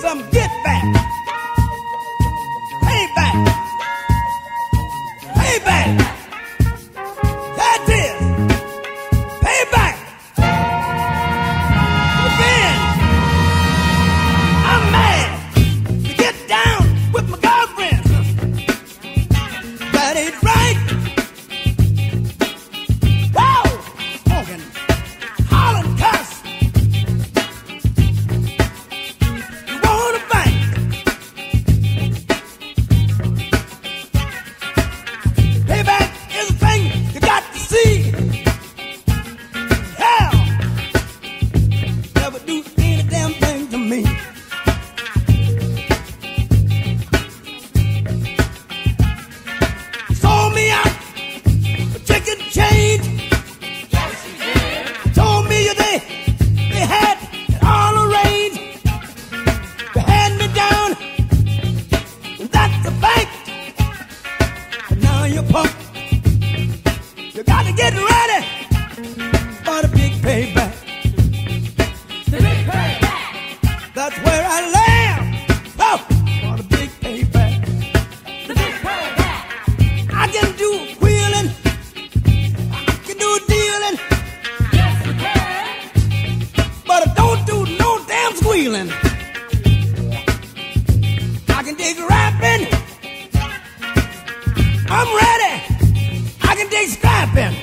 some get back. Payback. Payback. That's where I live. Oh, what a big payback. The big payback. I can do wheeling. I can do dealing. Yes, you can. But I don't do no damn squealing. I can dig rapping. I'm ready. I can dig scrapping.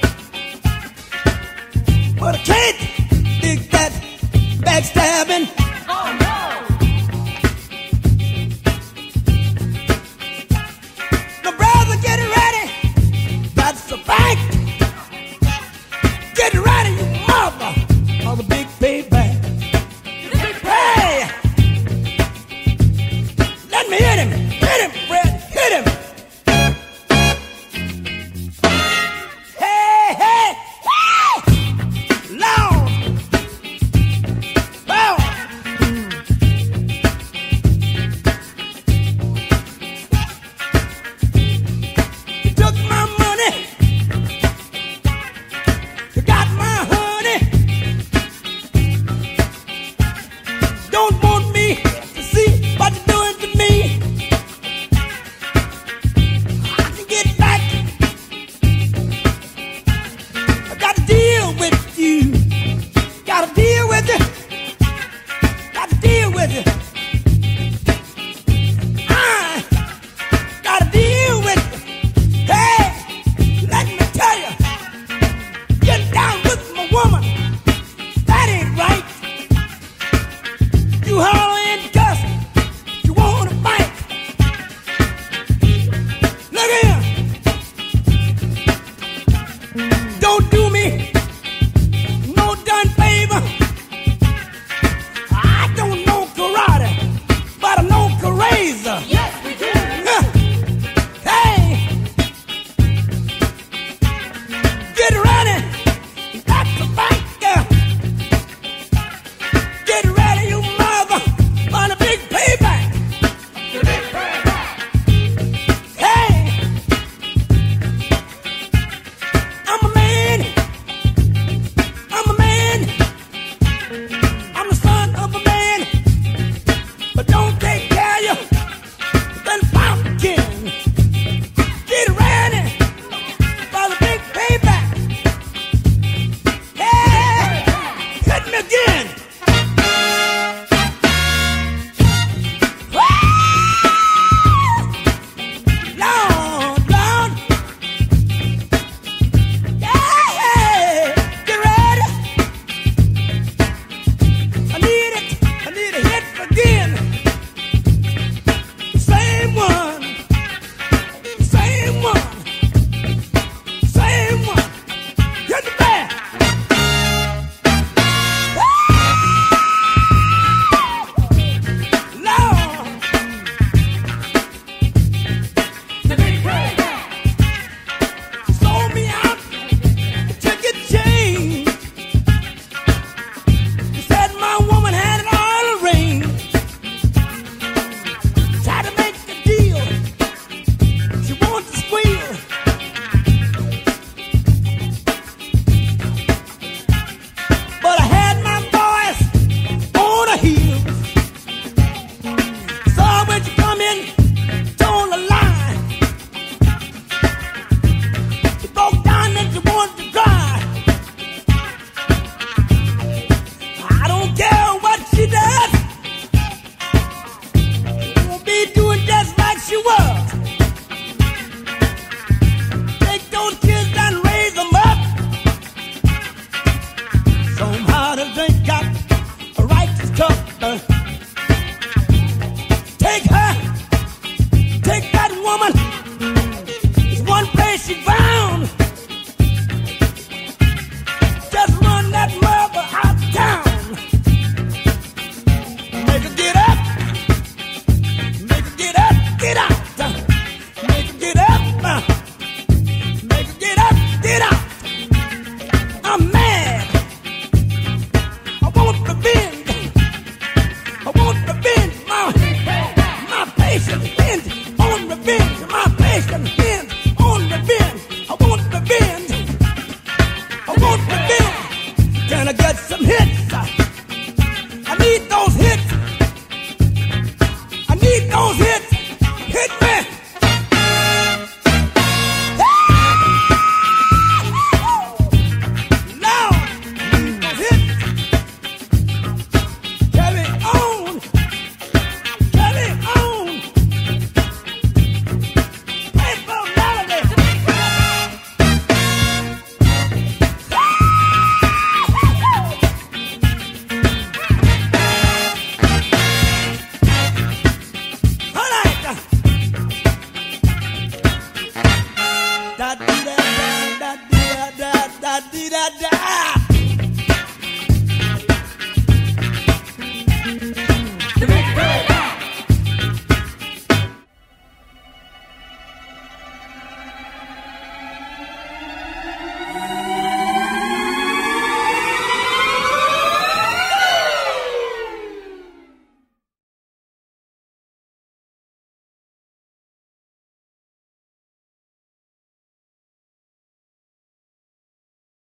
But I can't dig that backstabbing. get ready.